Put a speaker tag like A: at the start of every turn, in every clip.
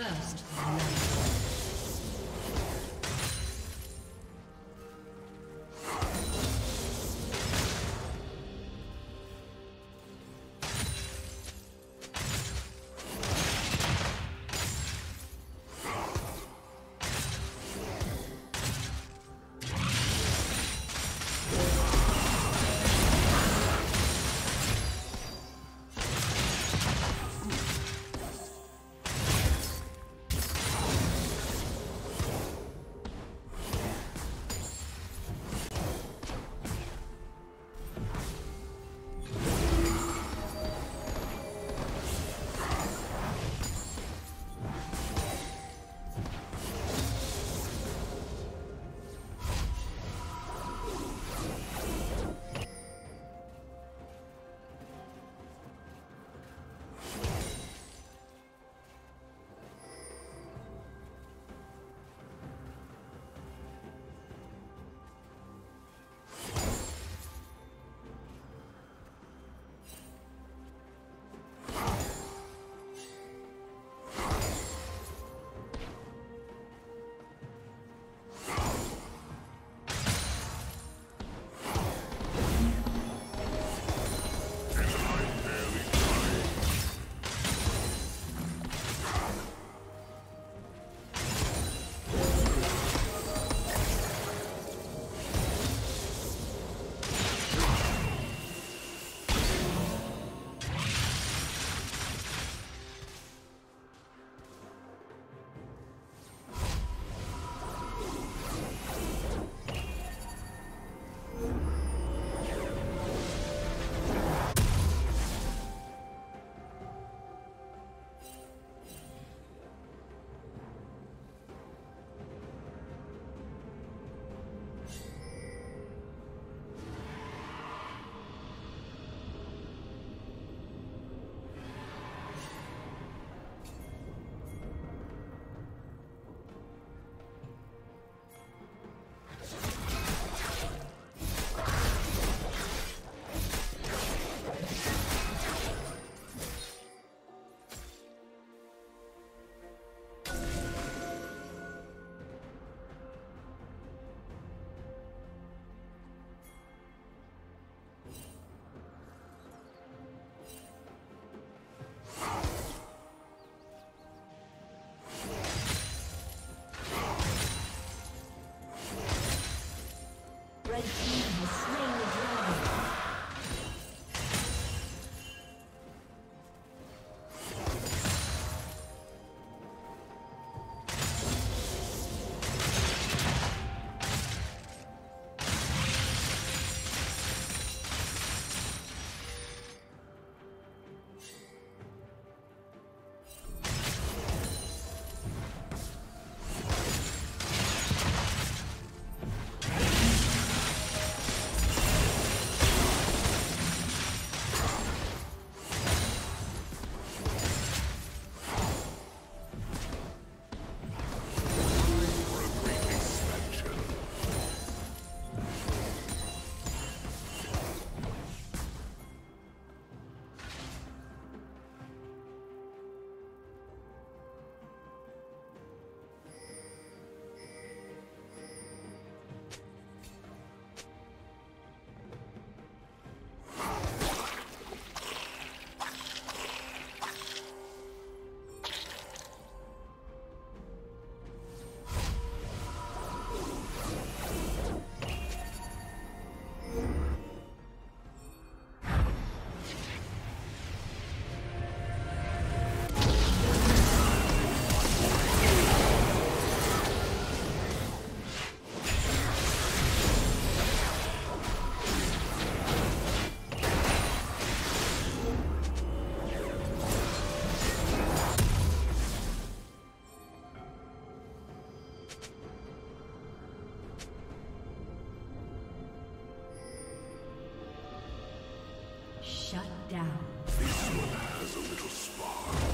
A: First down. This one has a little spark.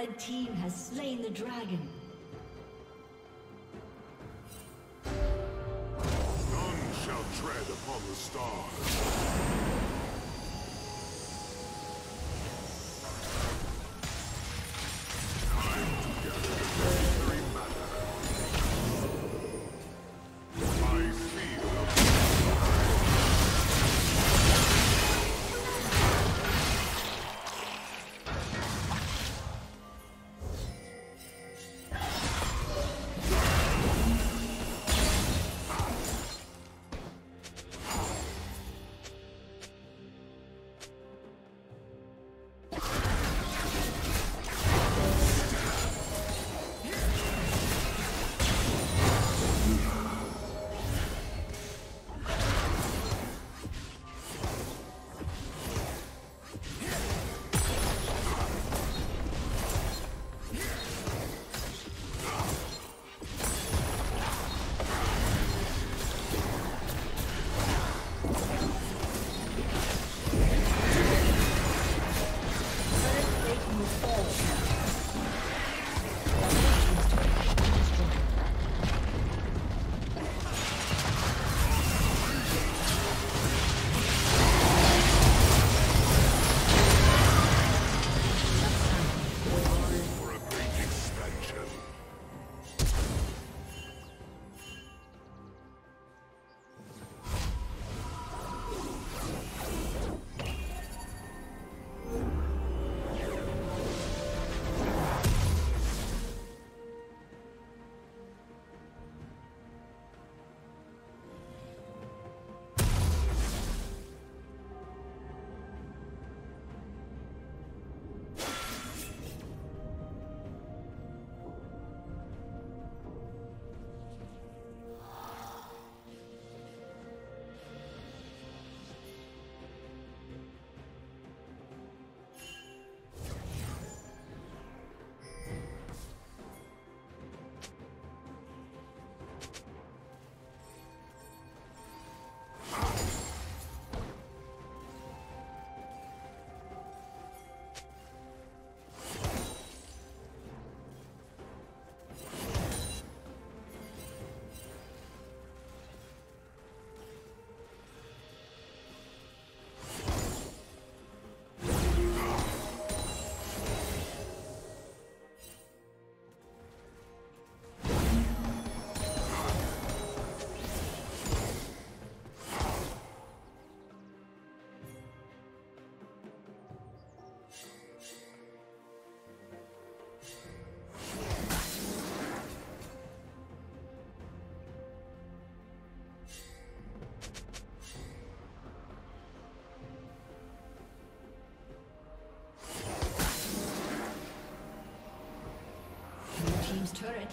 B: Red team has slain the dragon.
A: None shall tread upon the stars.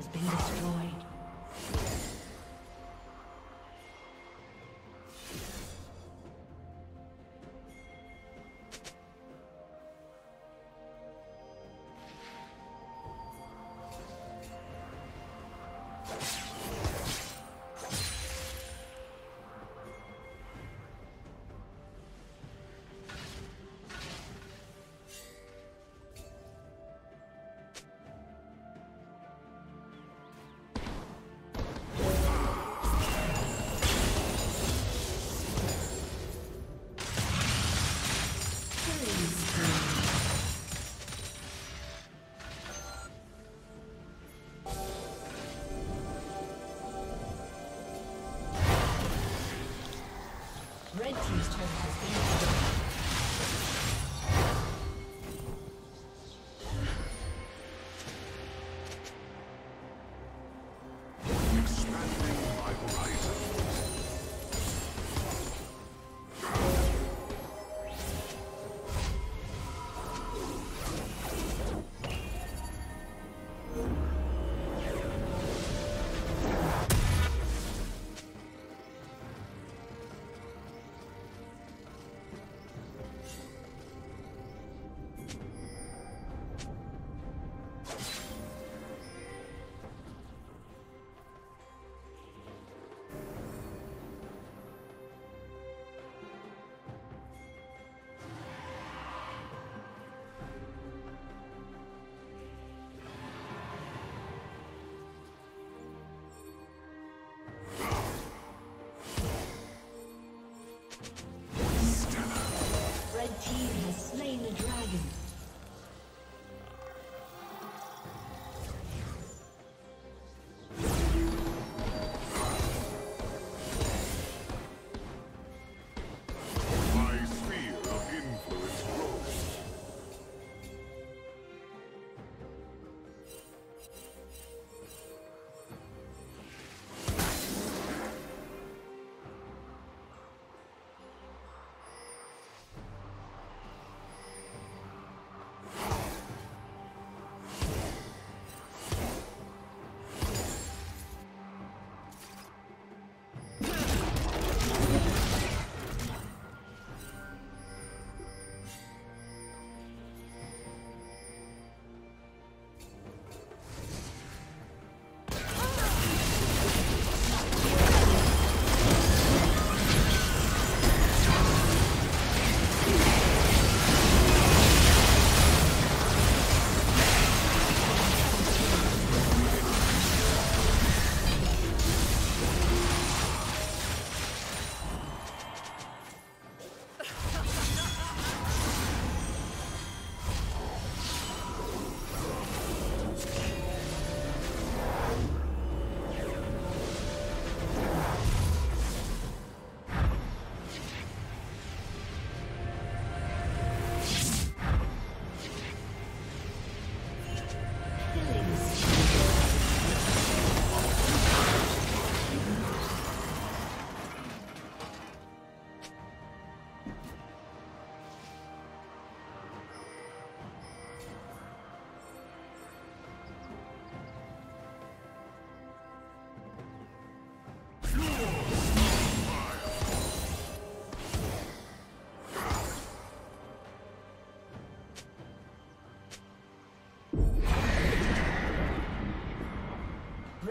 B: Has been destroyed. Red